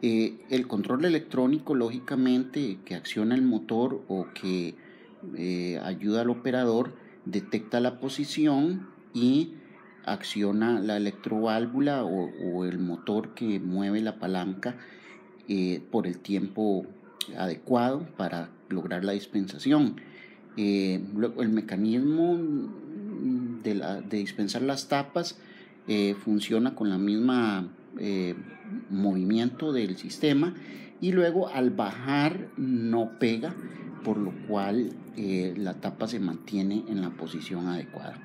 Eh, el control electrónico, lógicamente, que acciona el motor o que eh, ayuda al operador, detecta la posición y acciona la electroválvula o, el motor que mueve la palanca eh, por el tiempo adecuado para lograr la dispensación. el mecanismo de, la, de, dispensar las tapas funciona con la misma eh, movimiento del sistema y luego al bajar no pega, por lo cual eh, la tapa se mantiene en la posición adecuada.